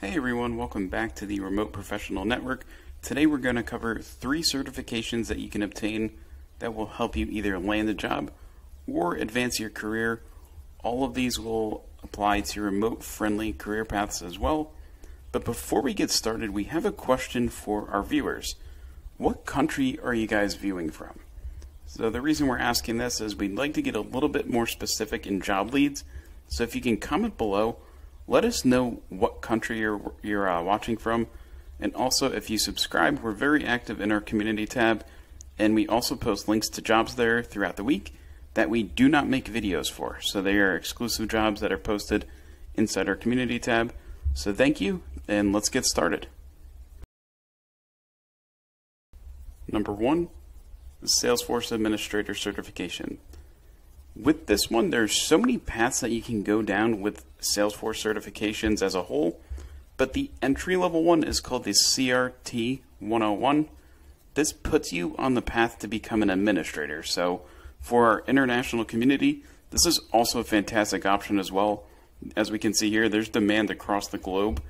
Hey everyone, welcome back to the Remote Professional Network. Today we're going to cover three certifications that you can obtain that will help you either land a job or advance your career. All of these will apply to remote friendly career paths as well. But before we get started, we have a question for our viewers. What country are you guys viewing from? So the reason we're asking this is we'd like to get a little bit more specific in job leads. So if you can comment below, let us know what country you're, you're uh, watching from. And also, if you subscribe, we're very active in our community tab. And we also post links to jobs there throughout the week that we do not make videos for. So they are exclusive jobs that are posted inside our community tab. So thank you, and let's get started. Number one, the Salesforce Administrator Certification. With this one, there's so many paths that you can go down with Salesforce certifications as a whole, but the entry level one is called the CRT 101. This puts you on the path to become an administrator. So, for our international community, this is also a fantastic option as well. As we can see here, there's demand across the globe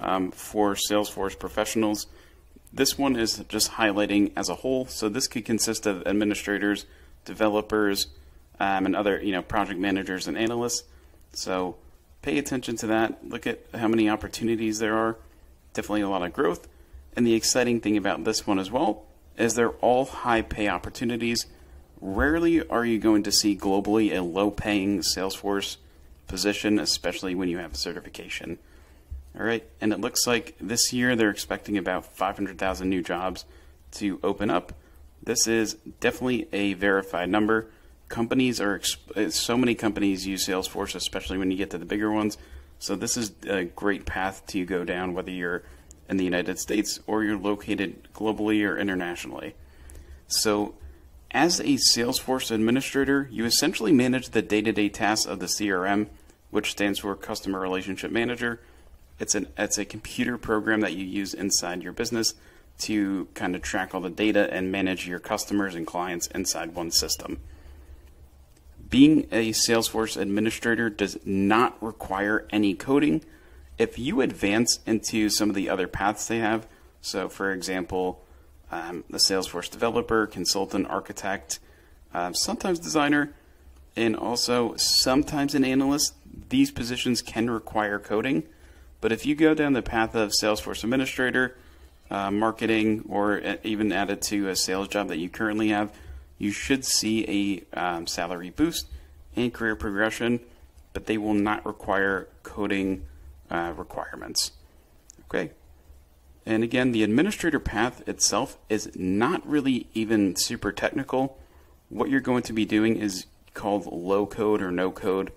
um, for Salesforce professionals. This one is just highlighting as a whole, so this could consist of administrators, developers, um, and other you know project managers and analysts. So pay attention to that. Look at how many opportunities there are. Definitely a lot of growth. And the exciting thing about this one as well is they're all high pay opportunities. Rarely are you going to see globally a low paying Salesforce position, especially when you have a certification. All right, and it looks like this year they're expecting about 500,000 new jobs to open up. This is definitely a verified number companies are so many companies use Salesforce, especially when you get to the bigger ones. So this is a great path to go down, whether you're in the United States or you're located globally or internationally. So as a Salesforce administrator, you essentially manage the day-to-day tasks of the CRM, which stands for Customer Relationship Manager. It's an it's a computer program that you use inside your business to kind of track all the data and manage your customers and clients inside one system being a Salesforce administrator does not require any coding. If you advance into some of the other paths they have, so for example, um, the Salesforce developer, consultant, architect, uh, sometimes designer, and also sometimes an analyst, these positions can require coding. But if you go down the path of Salesforce administrator, uh, marketing, or even add it to a sales job that you currently have, you should see a um, salary boost and career progression, but they will not require coding uh, requirements. Okay. And again, the administrator path itself is not really even super technical. What you're going to be doing is called low code or no code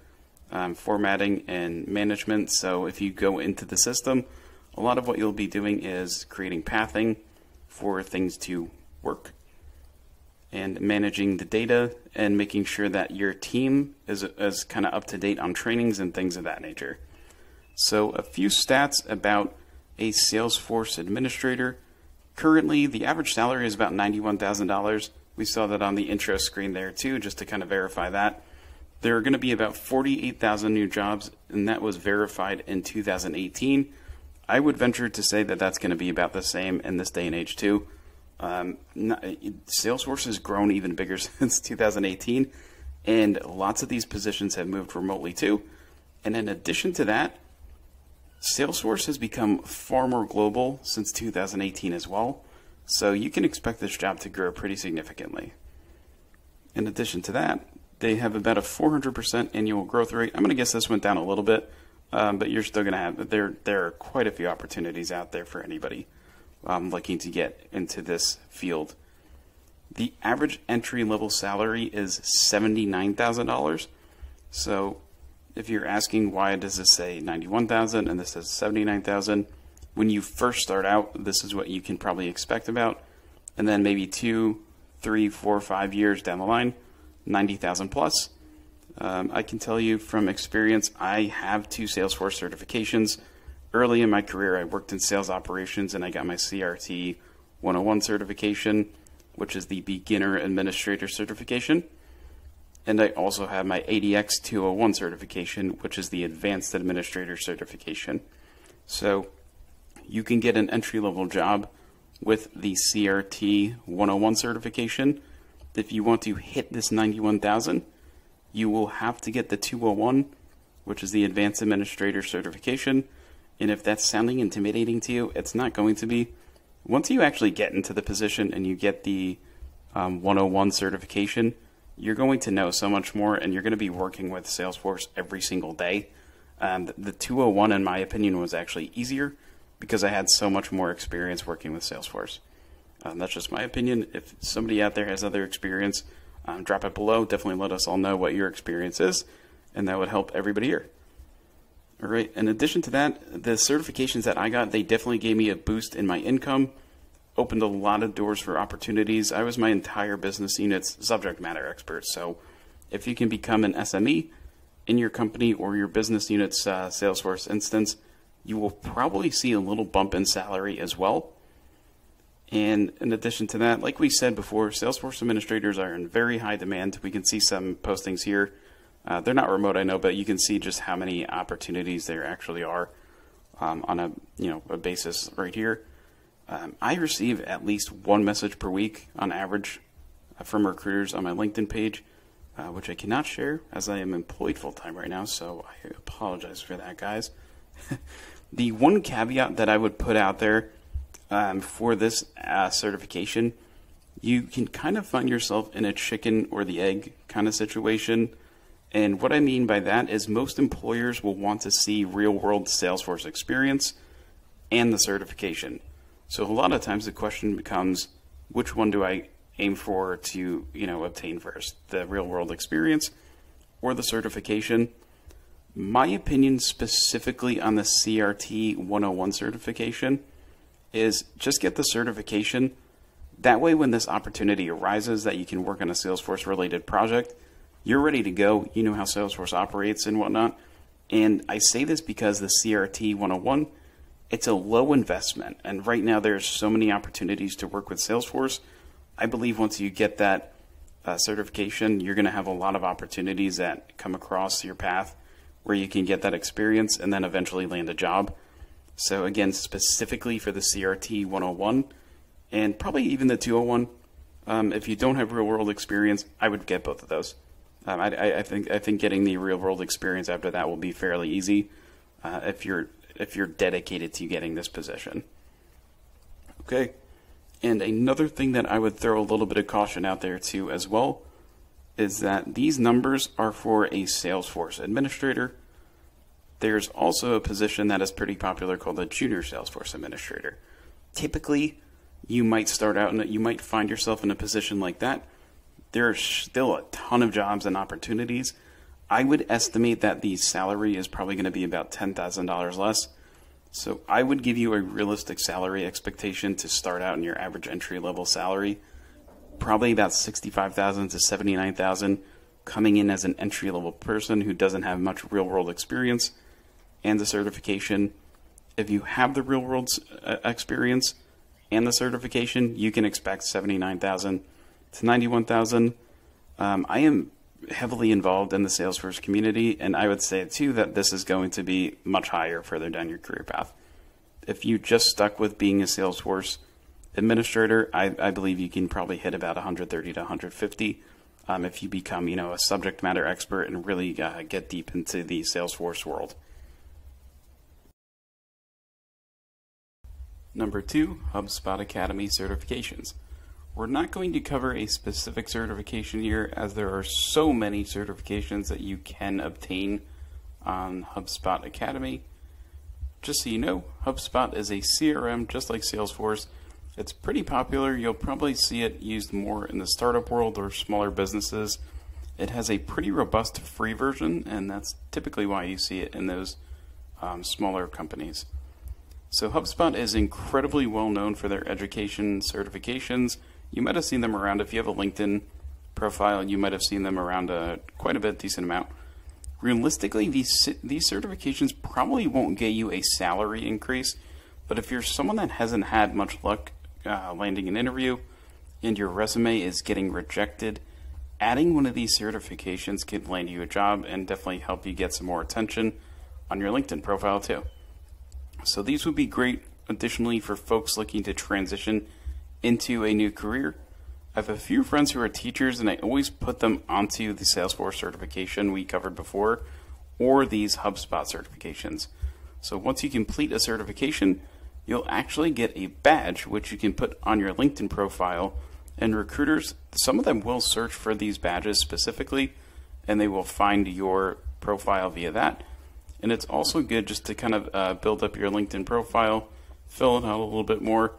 um, formatting and management. So if you go into the system, a lot of what you'll be doing is creating pathing for things to work and managing the data and making sure that your team is, is kind of up to date on trainings and things of that nature. So, a few stats about a Salesforce administrator. Currently, the average salary is about $91,000. We saw that on the intro screen there too, just to kind of verify that. There are going to be about 48,000 new jobs, and that was verified in 2018. I would venture to say that that's going to be about the same in this day and age too. Um, not, Salesforce has grown even bigger since 2018, and lots of these positions have moved remotely too. And in addition to that, Salesforce has become far more global since 2018 as well. So you can expect this job to grow pretty significantly. In addition to that, they have about a 400% annual growth rate. I'm going to guess this went down a little bit, um, but you're still going to have there. There are quite a few opportunities out there for anybody um, looking to get into this field. The average entry level salary is $79,000. So if you're asking why does this say 91,000 and this says 79,000, when you first start out, this is what you can probably expect about. And then maybe two, three, four, five years down the line, 90,000 plus. Um, I can tell you from experience, I have two Salesforce certifications early in my career, I worked in sales operations and I got my CRT 101 certification, which is the beginner administrator certification. And I also have my ADX 201 certification, which is the advanced administrator certification. So you can get an entry level job with the CRT 101 certification. If you want to hit this 91,000, you will have to get the 201, which is the Advanced Administrator certification. And if that's sounding intimidating to you, it's not going to be. Once you actually get into the position and you get the um, 101 certification, you're going to know so much more and you're going to be working with Salesforce every single day. The 201, in my opinion, was actually easier because I had so much more experience working with Salesforce. Um, that's just my opinion. If somebody out there has other experience, um, drop it below. Definitely let us all know what your experience is, and that would help everybody here. All right. In addition to that, the certifications that I got, they definitely gave me a boost in my income, opened a lot of doors for opportunities. I was my entire business unit's subject matter expert. So if you can become an SME in your company or your business unit's uh, Salesforce instance, you will probably see a little bump in salary as well. And in addition to that, like we said before, Salesforce administrators are in very high demand. We can see some postings here. Uh, they're not remote, I know, but you can see just how many opportunities there actually are um, on a you know a basis right here. Um, I receive at least one message per week on average uh, from recruiters on my LinkedIn page, uh, which I cannot share as I am employed full time right now. So I apologize for that, guys. the one caveat that I would put out there um, for this uh, certification, you can kind of find yourself in a chicken or the egg kind of situation. And what I mean by that is most employers will want to see real world Salesforce experience and the certification. So a lot of times the question becomes which one do I aim for to, you know, obtain first? The real world experience or the certification? My opinion specifically on the CRT 101 certification is just get the certification. That way, when this opportunity arises that you can work on a Salesforce related project, you're ready to go. You know how Salesforce operates and whatnot. And I say this because the CRT 101, it's a low investment. And right now, there's so many opportunities to work with Salesforce. I believe once you get that uh, certification, you're going to have a lot of opportunities that come across your path where you can get that experience and then eventually land a job. So again, specifically for the CRT 101 and probably even the 201, um, if you don't have real world experience, I would get both of those. Um, I, I, think I think getting the real world experience after that will be fairly easy uh, if you're if you're dedicated to getting this position. Okay, and another thing that I would throw a little bit of caution out there too as well is that these numbers are for a Salesforce administrator. There's also a position that is pretty popular called a junior Salesforce administrator. Typically, you might start out and you might find yourself in a position like that. There are still a ton of jobs and opportunities. I would estimate that the salary is probably going to be about $10,000 less. So I would give you a realistic salary expectation to start out in your average entry level salary probably about 65,000 to 79,000 coming in as an entry level person who doesn't have much real world experience and the certification. If you have the real world uh, experience and the certification, you can expect 79,000 to 91,000. Um, I am heavily involved in the Salesforce community, and I would say too that this is going to be much higher further down your career path. If you just stuck with being a Salesforce administrator, I, I believe you can probably hit about 130 to 150 um, if you become, you know, a subject matter expert and really uh, get deep into the Salesforce world. Number two, HubSpot Academy certifications. We're not going to cover a specific certification here as there are so many certifications that you can obtain on HubSpot Academy. Just so you know, HubSpot is a CRM just like Salesforce it's pretty popular. You'll probably see it used more in the startup world or smaller businesses. It has a pretty robust free version, and that's typically why you see it in those um, smaller companies. So HubSpot is incredibly well known for their education certifications. You might have seen them around if you have a LinkedIn profile. You might have seen them around a, quite a bit, decent amount. Realistically, these these certifications probably won't get you a salary increase, but if you're someone that hasn't had much luck uh, landing an interview and your resume is getting rejected, adding one of these certifications could land you a job and definitely help you get some more attention on your LinkedIn profile too. So these would be great additionally for folks looking to transition into a new career. I have a few friends who are teachers, and I always put them onto the Salesforce certification we covered before or these HubSpot certifications. So once you complete a certification, you'll actually get a badge which you can put on your LinkedIn profile. And recruiters, some of them will search for these badges specifically, and they will find your profile via that. And it's also good just to kind of uh, build up your LinkedIn profile, fill it out a little bit more,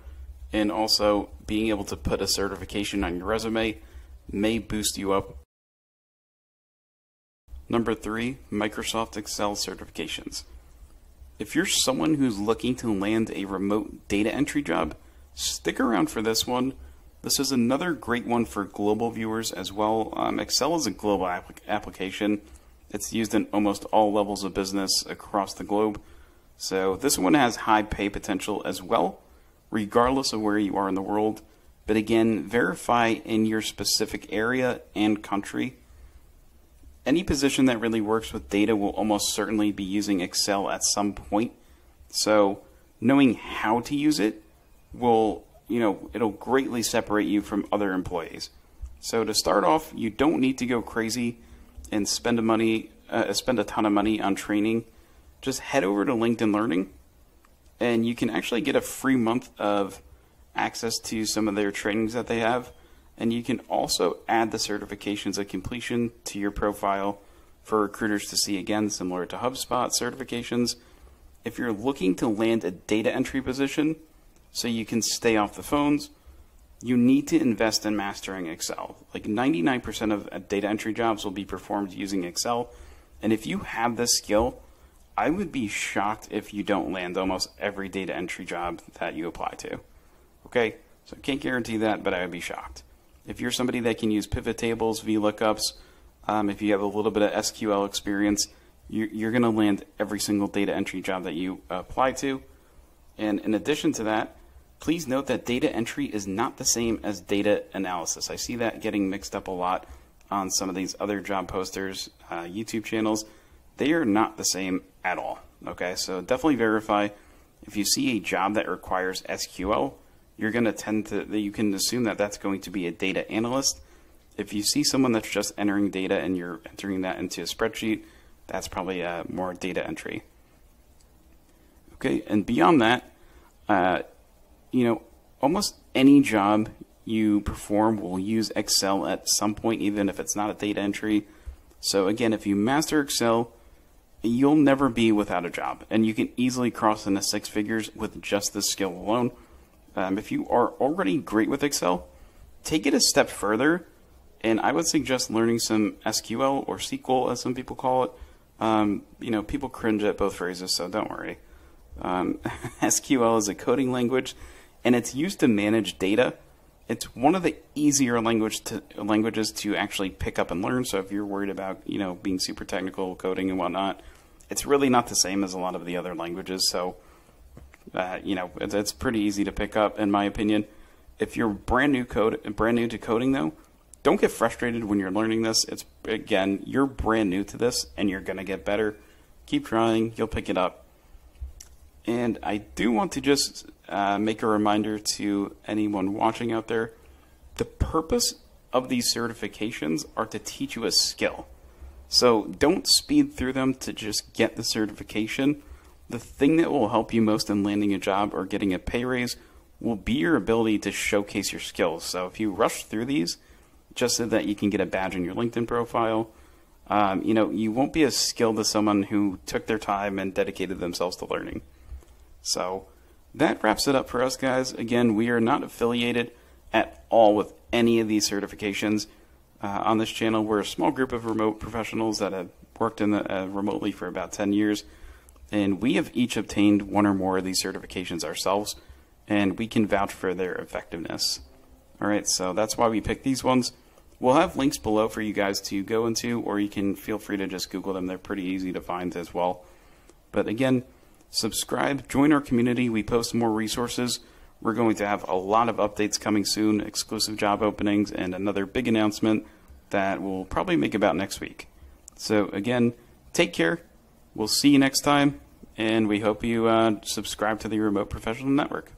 and also being able to put a certification on your resume may boost you up. Number three, Microsoft Excel certifications. If you're someone who's looking to land a remote data entry job, stick around for this one. This is another great one for global viewers as well. Um, Excel is a global application. It's used in almost all levels of business across the globe. So this one has high pay potential as well regardless of where you are in the world. But again, verify in your specific area and country. Any position that really works with data will almost certainly be using Excel at some point. So knowing how to use it will, you know, it'll greatly separate you from other employees. So to start off, you don't need to go crazy and spend a money, uh, spend a ton of money on training. Just head over to LinkedIn Learning and you can actually get a free month of access to some of their trainings that they have. And you can also add the certifications of completion to your profile for recruiters to see again, similar to HubSpot certifications. If you're looking to land a data entry position so you can stay off the phones, you need to invest in mastering Excel. Like 99% of data entry jobs will be performed using Excel. And if you have this skill, I would be shocked if you don't land almost every data entry job that you apply to. Okay, so I can't guarantee that, but I would be shocked. If you're somebody that can use pivot tables, VLOOKUPs, um, if you have a little bit of SQL experience, you're, you're going to land every single data entry job that you apply to. And in addition to that, please note that data entry is not the same as data analysis. I see that getting mixed up a lot on some of these other job posters, uh, YouTube channels they are not the same at all. Okay, so definitely verify. If you see a job that requires SQL, you're going to tend to, that you can assume that that's going to be a data analyst. If you see someone that's just entering data and you're entering that into a spreadsheet, that's probably a more data entry. Okay, and beyond that, uh, you know, almost any job you perform will use Excel at some point, even if it's not a data entry. So again, if you master Excel, you'll never be without a job, and you can easily cross into six figures with just this skill alone. Um, if you are already great with Excel, take it a step further, and I would suggest learning some SQL or SQL, as some people call it. Um, you know, people cringe at both phrases, so don't worry. Um, SQL is a coding language, and it's used to manage data. It's one of the easier language to, languages to actually pick up and learn. So if you're worried about, you know, being super technical, coding and whatnot, it's really not the same as a lot of the other languages. So, uh, you know, it's, it's pretty easy to pick up, in my opinion. If you're brand new code, brand new to coding, though, don't get frustrated when you're learning this. It's again, you're brand new to this, and you're gonna get better. Keep trying; you'll pick it up. And I do want to just uh, make a reminder to anyone watching out there: the purpose of these certifications are to teach you a skill. So don't speed through them to just get the certification. The thing that will help you most in landing a job or getting a pay raise will be your ability to showcase your skills. So if you rush through these just so that you can get a badge in your LinkedIn profile, um, you know, you won't be as skilled as someone who took their time and dedicated themselves to learning. So that wraps it up for us, guys. Again, we are not affiliated at all with any of these certifications. Uh, on this channel, we're a small group of remote professionals that have worked in the, uh, remotely for about 10 years, and we have each obtained one or more of these certifications ourselves, and we can vouch for their effectiveness. All right, so that's why we picked these ones. We'll have links below for you guys to go into, or you can feel free to just Google them. They're pretty easy to find as well. But again, subscribe, join our community. We post more resources. We're going to have a lot of updates coming soon, exclusive job openings, and another big announcement that we'll probably make about next week. So, again, take care. We'll see you next time. and we hope you uh, subscribe to the Remote Professional Network.